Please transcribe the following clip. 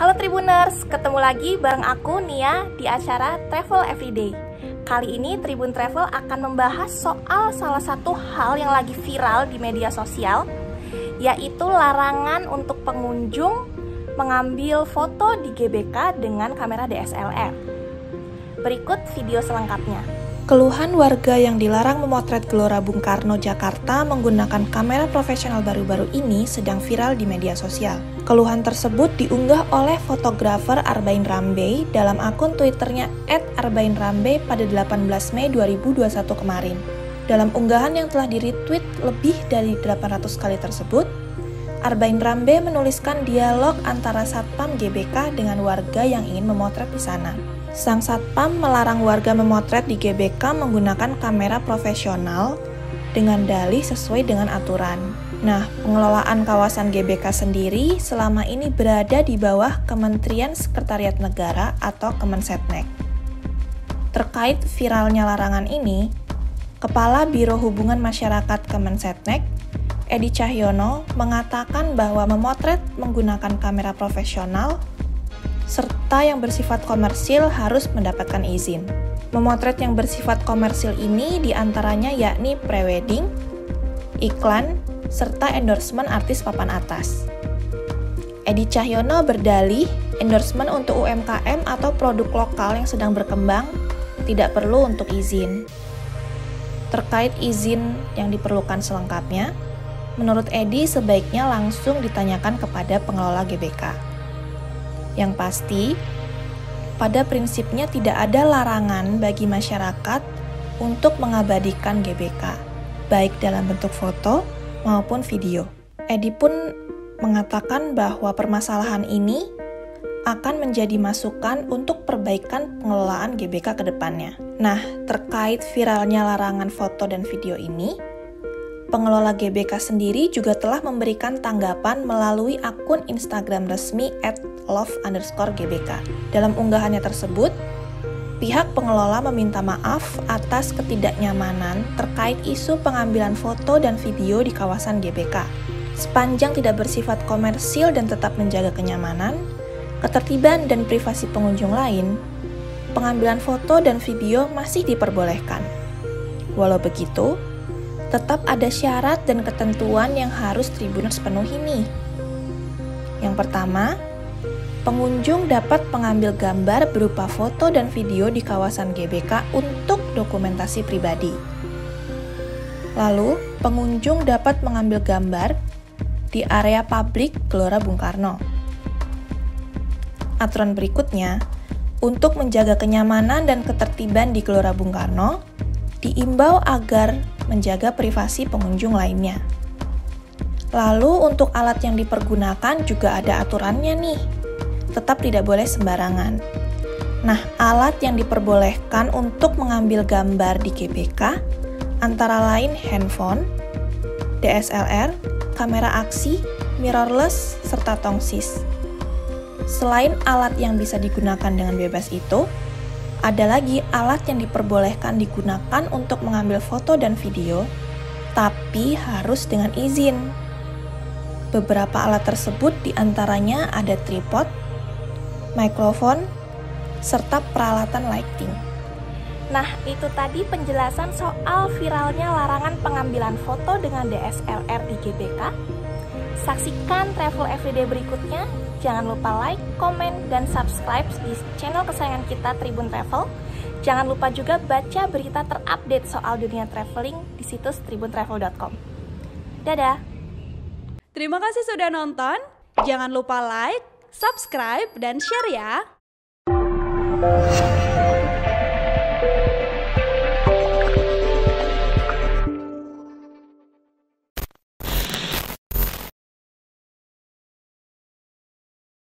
Halo Tribuners, ketemu lagi bareng aku Nia di acara Travel Everyday. Kali ini Tribun Travel akan membahas soal salah satu hal yang lagi viral di media sosial, yaitu larangan untuk pengunjung mengambil foto di GBK dengan kamera DSLR. Berikut video selengkapnya. Keluhan warga yang dilarang memotret Gelora Bung Karno Jakarta menggunakan kamera profesional baru-baru ini sedang viral di media sosial. Keluhan tersebut diunggah oleh fotografer Arbain Rambe dalam akun Twitternya @arbainrambe pada 18 Mei 2021 kemarin. Dalam unggahan yang telah di-retweet lebih dari 800 kali tersebut, Arbain Rambe menuliskan dialog antara Satpam GBK dengan warga yang ingin memotret di sana. Sang satpam melarang warga memotret di GBK menggunakan kamera profesional dengan dalih sesuai dengan aturan. Nah, pengelolaan kawasan GBK sendiri selama ini berada di bawah Kementerian Sekretariat Negara atau Kemensetnek. Terkait viralnya larangan ini, Kepala Biro Hubungan Masyarakat Kemensetnek, Edi Cahyono, mengatakan bahwa memotret menggunakan kamera profesional serta yang bersifat komersil harus mendapatkan izin. Memotret yang bersifat komersil ini di antaranya yakni prewedding, iklan, serta endorsement artis papan atas. Edi Cahyono berdalih endorsement untuk UMKM atau produk lokal yang sedang berkembang tidak perlu untuk izin. Terkait izin yang diperlukan selengkapnya, menurut Edi sebaiknya langsung ditanyakan kepada pengelola GBK. Yang pasti, pada prinsipnya tidak ada larangan bagi masyarakat untuk mengabadikan GBK, baik dalam bentuk foto maupun video. Edi pun mengatakan bahwa permasalahan ini akan menjadi masukan untuk perbaikan pengelolaan GBK ke depannya. Nah, terkait viralnya larangan foto dan video ini, pengelola GBK sendiri juga telah memberikan tanggapan melalui akun Instagram resmi at love underscore GBK. Dalam unggahannya tersebut, pihak pengelola meminta maaf atas ketidaknyamanan terkait isu pengambilan foto dan video di kawasan GBK. Sepanjang tidak bersifat komersil dan tetap menjaga kenyamanan, ketertiban dan privasi pengunjung lain, pengambilan foto dan video masih diperbolehkan. Walau begitu, tetap ada syarat dan ketentuan yang harus Tribuners penuhi nih. Yang pertama, pengunjung dapat mengambil gambar berupa foto dan video di kawasan GBK untuk dokumentasi pribadi. Lalu, pengunjung dapat mengambil gambar di area publik Gelora Bung Karno. Aturan berikutnya, untuk menjaga kenyamanan dan ketertiban di Gelora Bung Karno, diimbau agar menjaga privasi pengunjung lainnya. Lalu untuk alat yang dipergunakan juga ada aturannya nih. Tetap tidak boleh sembarangan. Nah, alat yang diperbolehkan untuk mengambil gambar di GBK antara lain handphone, DSLR, kamera aksi, mirrorless, serta tongsis. Selain alat yang bisa digunakan dengan bebas itu, ada lagi alat yang diperbolehkan digunakan untuk mengambil foto dan video, tapi harus dengan izin. Beberapa alat tersebut di antaranya ada tripod, mikrofon, serta peralatan lighting. Nah, itu tadi penjelasan soal viralnya larangan pengambilan foto dengan DSLR di GBK. Saksikan Travel Everyday berikutnya Jangan lupa like, komen, dan subscribe di channel kesayangan kita Tribun Travel. Jangan lupa juga baca berita terupdate soal dunia traveling di situs tribuntravel.com. Dadah! Terima kasih sudah nonton. Jangan lupa like, subscribe, dan share ya.